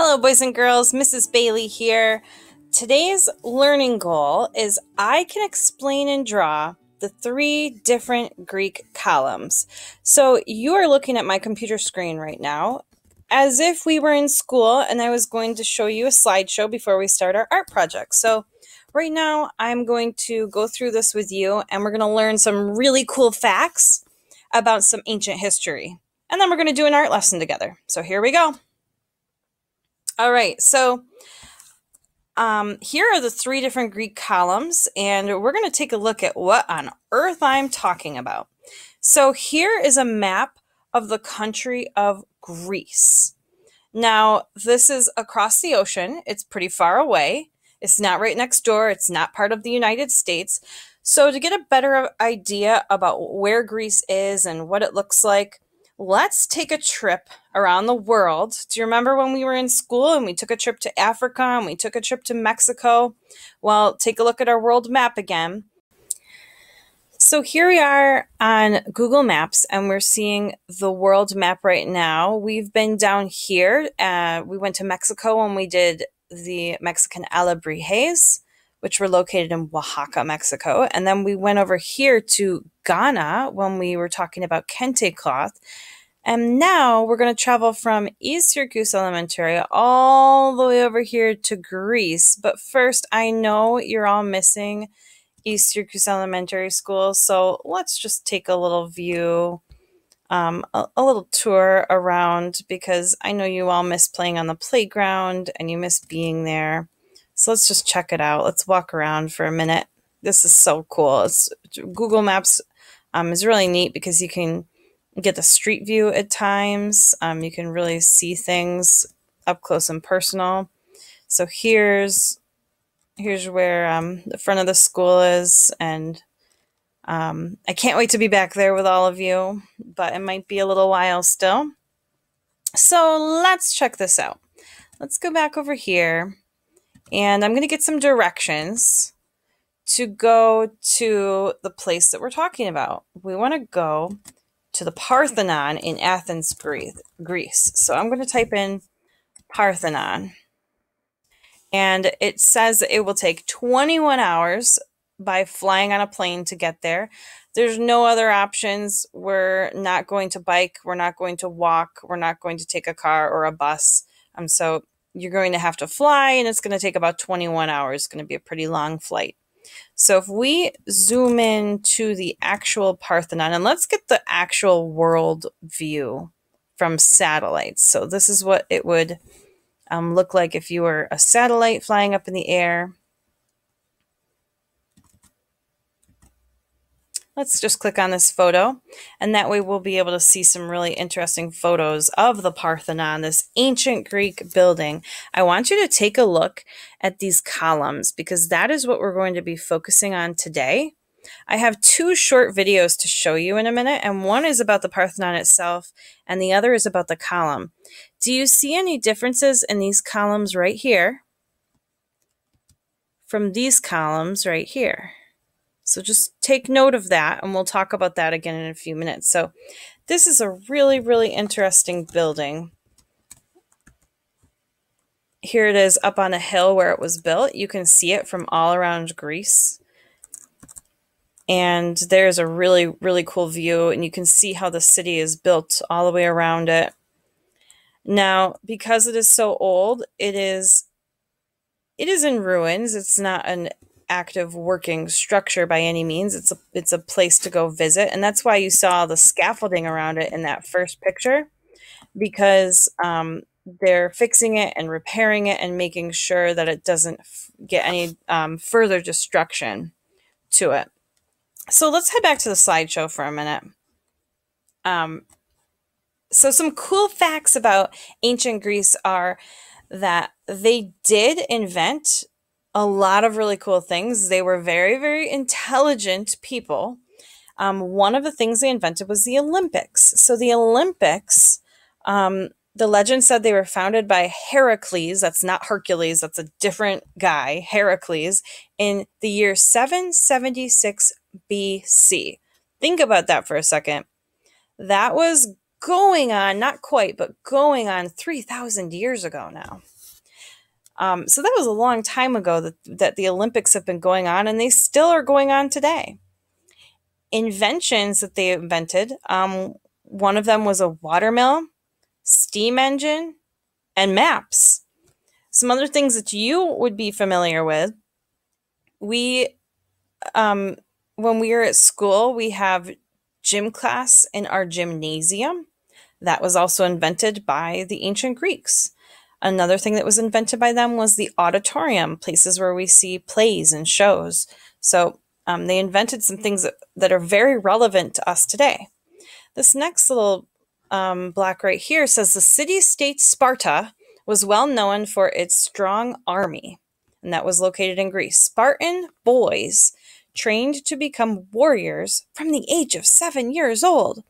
Hello, boys and girls. Mrs. Bailey here. Today's learning goal is I can explain and draw the three different Greek columns. So you are looking at my computer screen right now as if we were in school and I was going to show you a slideshow before we start our art project. So right now I'm going to go through this with you and we're going to learn some really cool facts about some ancient history. And then we're going to do an art lesson together. So here we go. All right, so um, here are the three different Greek columns, and we're going to take a look at what on earth I'm talking about. So here is a map of the country of Greece. Now, this is across the ocean. It's pretty far away. It's not right next door. It's not part of the United States. So to get a better idea about where Greece is and what it looks like, let's take a trip around the world. Do you remember when we were in school and we took a trip to Africa and we took a trip to Mexico? Well, take a look at our world map again. So here we are on Google Maps and we're seeing the world map right now. We've been down here. Uh, we went to Mexico when we did the Mexican Alebrijes which were located in Oaxaca, Mexico. And then we went over here to Ghana when we were talking about kente cloth. And now we're going to travel from East Syracuse Elementary all the way over here to Greece. But first, I know you're all missing East Syracuse Elementary School. So let's just take a little view, um, a, a little tour around because I know you all miss playing on the playground and you miss being there. So let's just check it out. Let's walk around for a minute. This is so cool. It's, Google Maps um, is really neat because you can get the street view at times. Um, you can really see things up close and personal. So here's here's where um, the front of the school is, and um, I can't wait to be back there with all of you, but it might be a little while still. So let's check this out. Let's go back over here and I'm going to get some directions to go to the place that we're talking about. We want to go to the Parthenon in Athens, Greece. So I'm going to type in Parthenon. And it says it will take 21 hours by flying on a plane to get there. There's no other options. We're not going to bike. We're not going to walk. We're not going to take a car or a bus. Um, so you're going to have to fly and it's going to take about 21 hours. It's going to be a pretty long flight. So if we zoom in to the actual Parthenon, and let's get the actual world view from satellites. So this is what it would um, look like if you were a satellite flying up in the air. Let's just click on this photo and that way we'll be able to see some really interesting photos of the Parthenon, this ancient Greek building. I want you to take a look at these columns because that is what we're going to be focusing on today. I have two short videos to show you in a minute, and one is about the Parthenon itself, and the other is about the column. Do you see any differences in these columns right here from these columns right here? So just take note of that, and we'll talk about that again in a few minutes. So this is a really, really interesting building. Here it is up on a hill where it was built. You can see it from all around Greece. And there's a really, really cool view, and you can see how the city is built all the way around it. Now, because it is so old, it is it is in ruins. It's not an active working structure by any means. It's a it's a place to go visit, and that's why you saw the scaffolding around it in that first picture, because um, they're fixing it and repairing it and making sure that it doesn't f- get any um, further destruction to it. So let's head back to the slideshow for a minute. Um, so some cool facts about ancient Greece are that they did invent a lot of really cool things. They were very, very intelligent people. Um, one of the things they invented was the Olympics. So the Olympics, um, the legend said they were founded by Heracles. That's not Hercules. That's a different guy, Heracles, in the year 776 BC. Think about that for a second. That was going on, not quite, but going on 3,000 years ago now. Um, so that was a long time ago that, that the Olympics have been going on, and they still are going on today. Inventions that they invented um, one of them was a watermill, steam engine, and maps. Some other things that you would be familiar with. We, um, when we are at school, we have gym class in our gymnasium. That was also invented by the ancient Greeks. Another thing that was invented by them was the auditorium, places where we see plays and shows. So um, they invented some things that, that are very relevant to us today. This next little um, block right here says the city state Sparta was well known for its strong army, and that was located in Greece. Spartan boys trained to become warriors from the age of seven years old.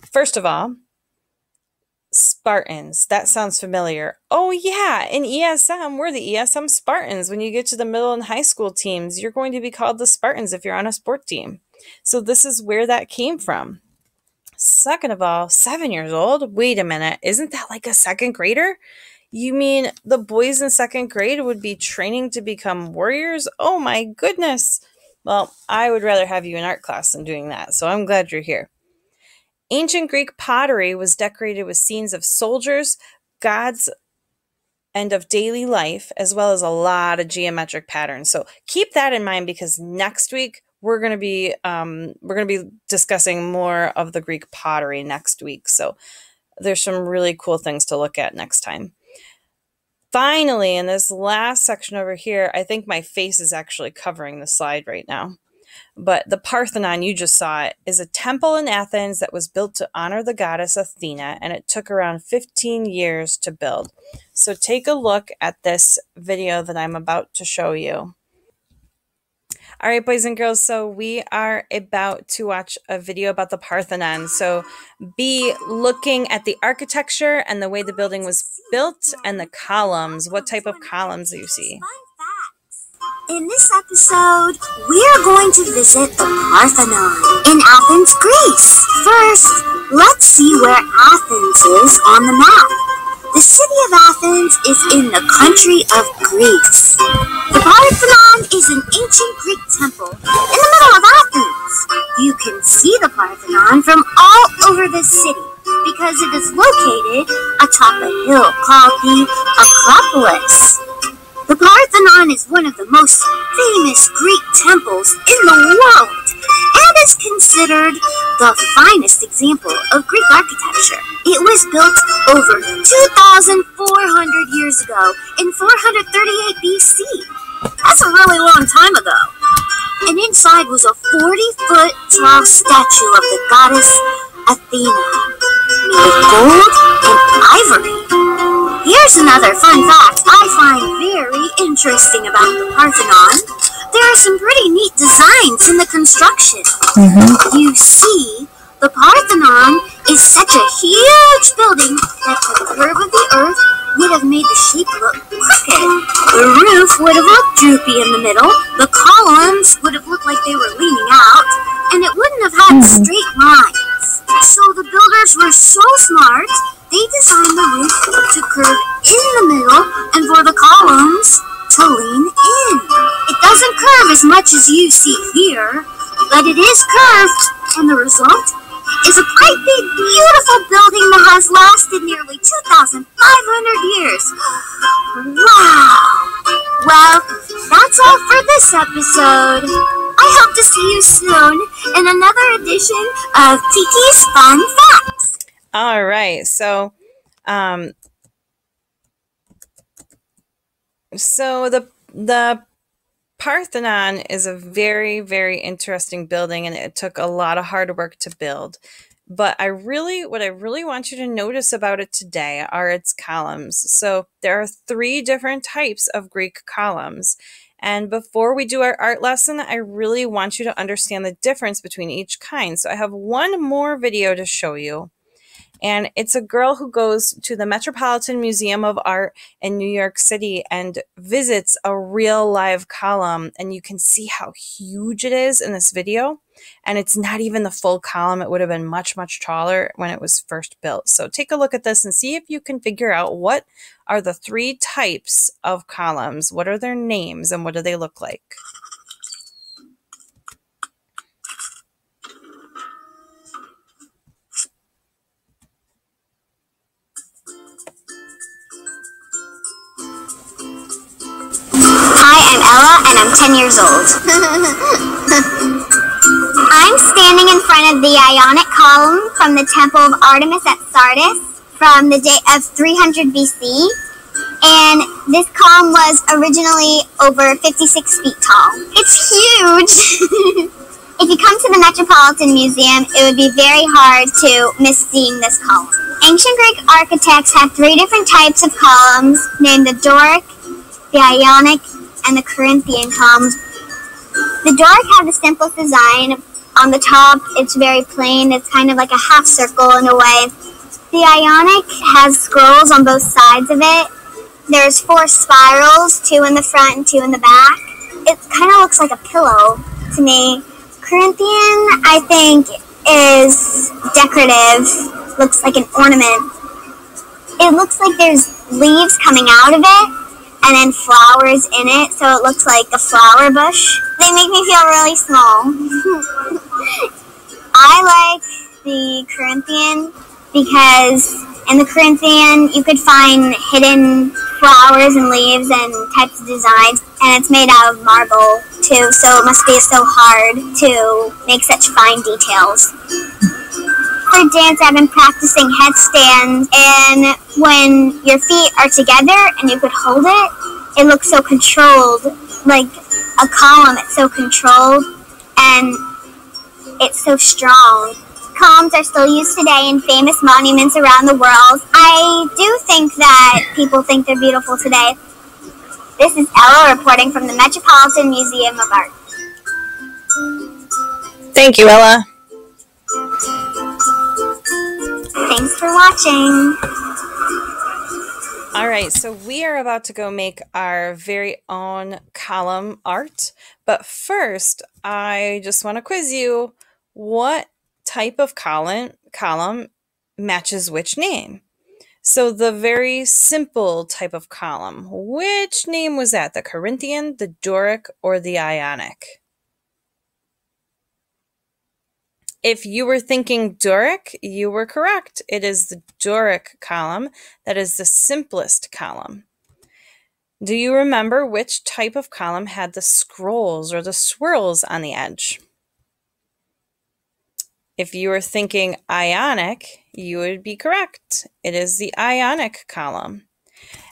First of all, Spartans. That sounds familiar. Oh, yeah, in ESM, we're the ESM Spartans. When you get to the middle and high school teams, you're going to be called the Spartans if you're on a sport team. So, this is where that came from. Second of all, seven years old? Wait a minute. Isn't that like a second grader? You mean the boys in second grade would be training to become warriors? Oh my goodness. Well, I would rather have you in art class than doing that, so I'm glad you're here. Ancient Greek pottery was decorated with scenes of soldiers, gods, and of daily life, as well as a lot of geometric patterns. So keep that in mind because next week we're going to be um, we're going to be discussing more of the Greek pottery next week. So there's some really cool things to look at next time. Finally, in this last section over here, I think my face is actually covering the slide right now. But the Parthenon, you just saw it, is a temple in Athens that was built to honor the goddess Athena, and it took around 15 years to build. So take a look at this video that I'm about to show you. All right, boys and girls, so we are about to watch a video about the Parthenon. So be looking at the architecture and the way the building was built and the columns. What type of columns do you see? In this episode, we are going to visit the Parthenon in Athens, Greece. First, let's see where Athens is on the map. The city of Athens is in the country of Greece. The Parthenon is an ancient Greek temple in the middle of Athens. You can see the Parthenon from all over the city because it is located atop a hill called the Acropolis. The Parthenon is one of the most famous Greek temples in the world and is considered the finest example of Greek architecture. It was built over 2,400 years ago in 438 BC. That's a really long time ago. And inside was a 40-foot tall statue of the goddess Athena, made of gold and ivory. Here's another fun fact interesting about the Parthenon. There are some pretty neat designs in the construction. Mm-hmm. You see, the Parthenon is such a huge building that the curve of the earth would have made the shape look crooked. The roof would have looked droopy in the middle, the columns would have looked like they were leaning out, and it wouldn't have had mm-hmm. straight lines. So the builders were so smart they designed the roof to curve in the middle and for the columns to lean in. It doesn't curve as much as you see here, but it is curved, and the result is a quite big, beautiful building that has lasted nearly 2,500 years. Wow! Well, that's all for this episode. I hope to see you soon in another edition of Tiki's Fun Facts. All right. So, um, so the the Parthenon is a very very interesting building, and it took a lot of hard work to build. But I really, what I really want you to notice about it today are its columns. So there are three different types of Greek columns. And before we do our art lesson, I really want you to understand the difference between each kind. So I have one more video to show you. And it's a girl who goes to the Metropolitan Museum of Art in New York City and visits a real live column. And you can see how huge it is in this video. and it's not even the full column. It would have been much, much taller when it was first built. So take a look at this and see if you can figure out what are the three types of columns, what are their names, and what do they look like. Ella, and I'm 10 years old. I'm standing in front of the Ionic column from the Temple of Artemis at Sardis from the day of 300 BC. And this column was originally over 56 feet tall. It's huge! if you come to the Metropolitan Museum, it would be very hard to miss seeing this column. Ancient Greek architects had three different types of columns named the Doric, the Ionic, and the Corinthian columns. The Doric had a simple design. On the top, it's very plain. It's kind of like a half circle in a way. The Ionic has scrolls on both sides of it. There's four spirals, two in the front and two in the back. It kind of looks like a pillow to me. Corinthian, I think, is decorative. Looks like an ornament. It looks like there's leaves coming out of it and then flowers in it, so it looks like a flower bush. They make me feel really small. I like the Corinthian because in the Corinthian you could find hidden flowers and leaves and types of designs, and it's made out of marble too, so it must be so hard to make such fine details for dance, I've been practicing headstands, and when your feet are together and you could hold it, it looks so controlled, like a column. It's so controlled, and it's so strong. Columns are still used today in famous monuments around the world. I do think that people think they're beautiful today. This is Ella reporting from the Metropolitan Museum of Art. Thank you, Ella. Thanks for watching. All right, so we are about to go make our very own column art. But first, I just want to quiz you what type of column column matches which name? So the very simple type of column, which name was that? The Corinthian, the Doric, or the Ionic? If you were thinking Doric, you were correct. It is the Doric column that is the simplest column. Do you remember which type of column had the scrolls or the swirls on the edge? If you were thinking Ionic, you would be correct. It is the Ionic column.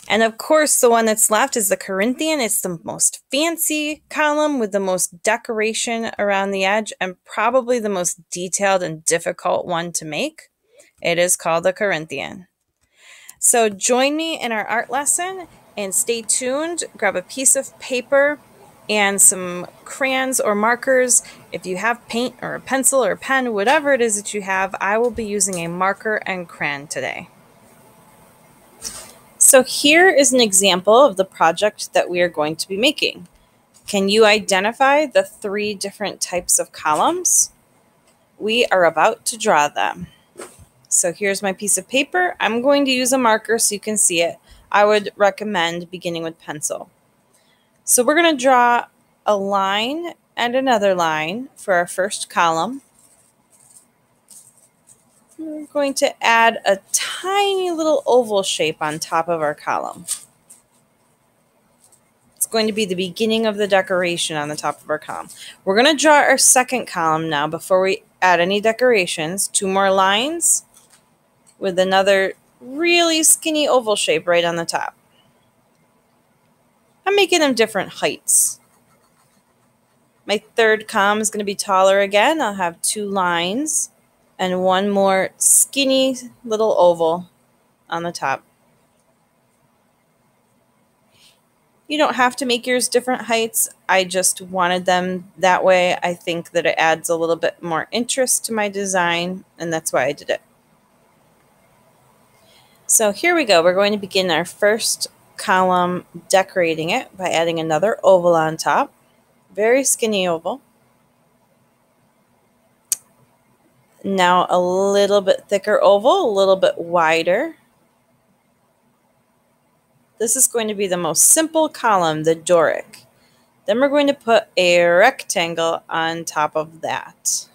And of course, the one that's left is the Corinthian. It's the most fancy column with the most decoration around the edge and probably the most detailed and difficult one to make. It is called the Corinthian. So join me in our art lesson and stay tuned. Grab a piece of paper and some crayons or markers. If you have paint or a pencil or a pen, whatever it is that you have, I will be using a marker and crayon today. So here is an example of the project that we are going to be making. Can you identify the three different types of columns? We are about to draw them. So here's my piece of paper. I'm going to use a marker so you can see it. I would recommend beginning with pencil. So we're going to draw a line and another line for our first column. We're going to add a tiny little oval shape on top of our column. It's going to be the beginning of the decoration on the top of our column. We're going to draw our second column now before we add any decorations. Two more lines with another really skinny oval shape right on the top. I'm making them different heights. My third column is going to be taller again. I'll have two lines and one more skinny little oval on the top. You don't have to make yours different heights. I just wanted them that way. I think that it adds a little bit more interest to my design, and that's why I did it. So here we go. We're going to begin our first column decorating it by adding another oval on top. Very skinny oval. Now a little bit thicker oval, a little bit wider. This is going to be the most simple column, the Doric. Then we're going to put a rectangle on top of that.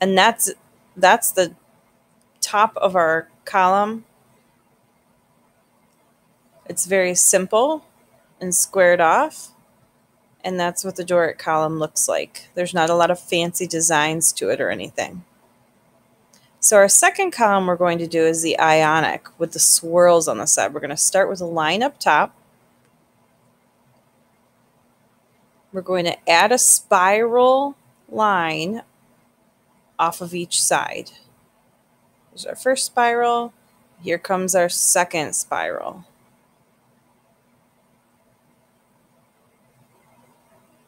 And that's that's the top of our column. It's very simple and squared off. And that's what the Doric column looks like. There's not a lot of fancy designs to it or anything. So our second column we're going to do is the Ionic with the swirls on the side. We're going to start with a line up top. We're going to add a spiral line off of each side. There's our first spiral. Here comes our second spiral.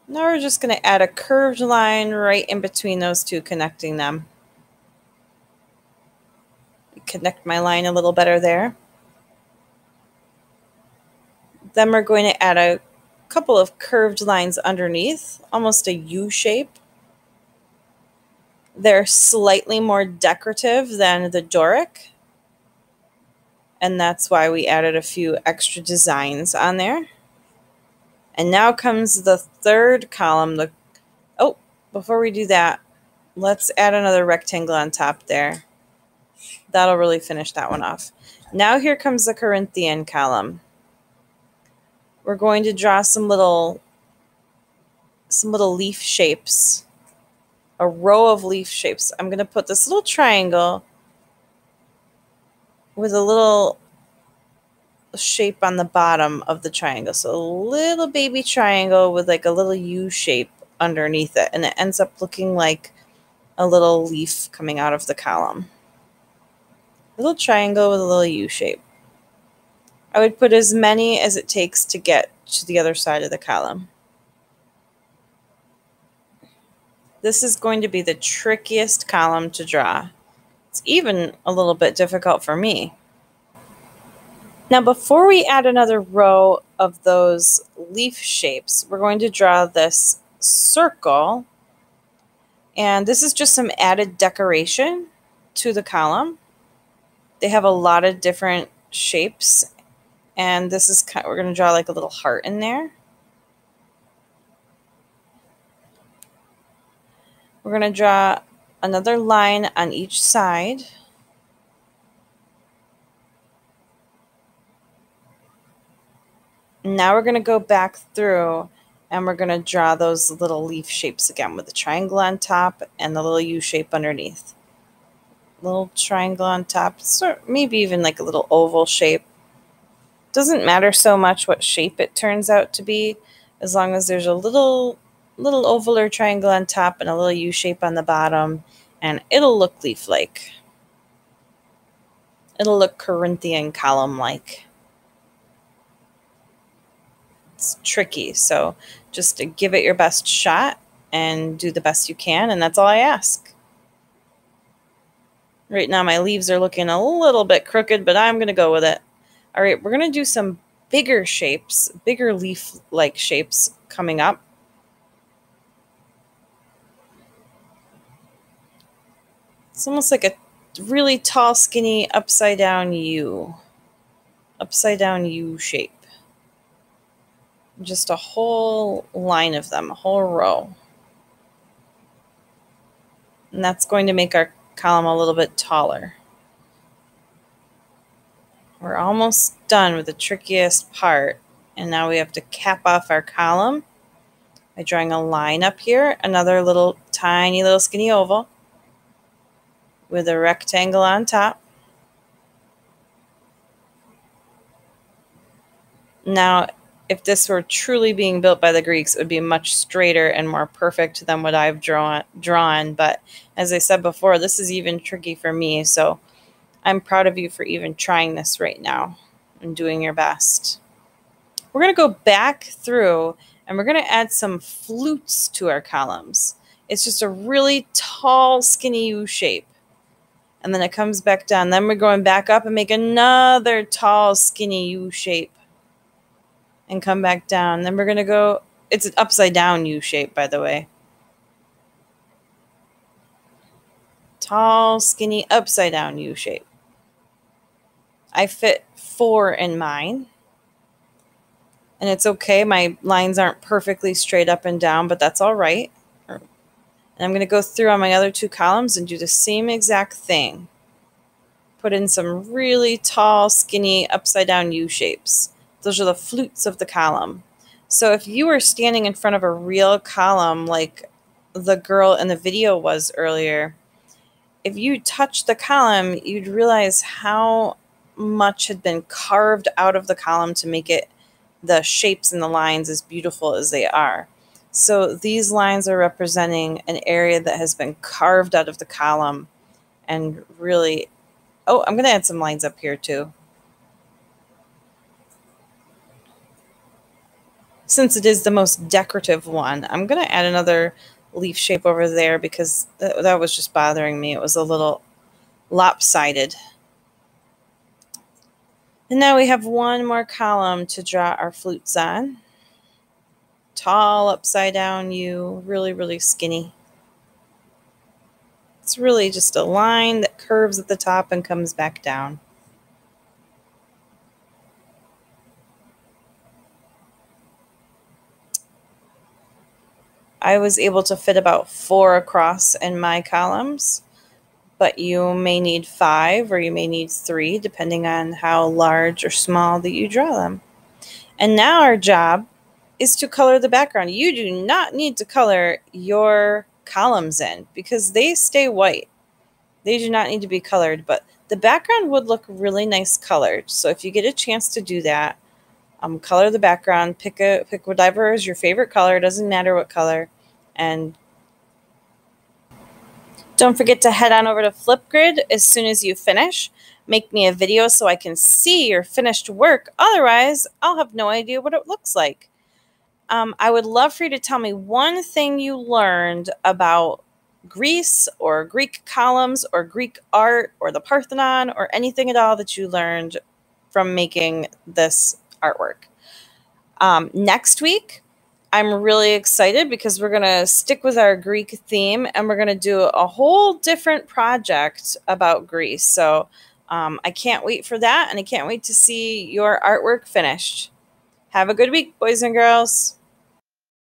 Now we're just going to add a curved line right in between those two, connecting them connect my line a little better there. Then we're going to add a couple of curved lines underneath, almost a U shape. They're slightly more decorative than the Doric. And that's why we added a few extra designs on there. And now comes the third column. The Oh, before we do that, let's add another rectangle on top there. That'll really finish that one off. Now here comes the Corinthian column. We're going to draw some little some little leaf shapes. A row of leaf shapes. I'm going to put this little triangle with a little shape on the bottom of the triangle. So a little baby triangle with like a little U shape underneath it. And it ends up looking like a little leaf coming out of the column little triangle with a little U shape. I would put as many as it takes to get to the other side of the column. This is going to be the trickiest column to draw. It's even a little bit difficult for me. Now before we add another row of those leaf shapes, we're going to draw this circle. And this is just some added decoration to the column. They have a lot of different shapes. And this is kind of, we're going to draw like a little heart in there. We're going to draw another line on each side. Now we're going to go back through and we're going to draw those little leaf shapes again with the triangle on top and the little U shape underneath little triangle on top, so maybe even like a little oval shape. Doesn't matter so much what shape it turns out to be, as long as there's a little little oval or triangle on top and a little U shape on the bottom, and it'll look leaf-like. It'll look Corinthian column-like. It's tricky, so just give it your best shot and do the best you can, and that's all I ask. Right now my leaves are looking a little bit crooked, but I'm going to go with it. All right, we're going to do some bigger shapes, bigger leaf-like shapes coming up. It's almost like a really tall, skinny, upside down U. Upside down U shape. Just a whole line of them, a whole row. And that's going to make our column a little bit taller. We're almost done with the trickiest part. And now we have to cap off our column by drawing a line up here, another little tiny little skinny oval with a rectangle on top. Now, if this were truly being built by the Greeks, it would be much straighter and more perfect than what I've drawn. drawn. But as I said before, this is even tricky for me. So I'm proud of you for even trying this right now and doing your best. We're going to go back through and we're going to add some flutes to our columns. It's just a really tall, skinny U shape. And then it comes back down. Then we're going back up and make another tall, skinny U shape and come back down. Then we're going to go, it's an upside down U shape, by the way. Tall, skinny, upside down U shape. I fit four in mine. And it's okay. My lines aren't perfectly straight up and down, but that's all right. And I'm going to go through on my other two columns and do the same exact thing. Put in some really tall, skinny, upside down U shapes. Those are the flutes of the column. So if you were standing in front of a real column like the girl in the video was earlier, if you touched the column, you'd realize how much had been carved out of the column to make it the shapes and the lines as beautiful as they are. So these lines are representing an area that has been carved out of the column and really, oh, I'm going to add some lines up here too. Since it is the most decorative one, I'm going to add another leaf shape over there because that, that was just bothering me. It was a little lopsided. And now we have one more column to draw our flutes on. Tall, upside down U, really, really skinny. It's really just a line that curves at the top and comes back down. I was able to fit about four across in my columns but you may need five or you may need three, depending on how large or small that you draw them. And now our job is to color the background. You do not need to color your columns in because they stay white. They do not need to be colored, but the background would look really nice colored. So if you get a chance to do that, um, color the background, pick a pick whatever is your favorite color, it doesn't matter what color, and don't forget to head on over to Flipgrid as soon as you finish. Make me a video so I can see your finished work. Otherwise, I'll have no idea what it looks like. Um, I would love for you to tell me one thing you learned about Greece or Greek columns or Greek art or the Parthenon or anything at all that you learned from making this artwork. Um, next week, I'm really excited because we're going to stick with our Greek theme and we're going to do a whole different project about Greece. So um, I can't wait for that and I can't wait to see your artwork finished. Have a good week, boys and girls.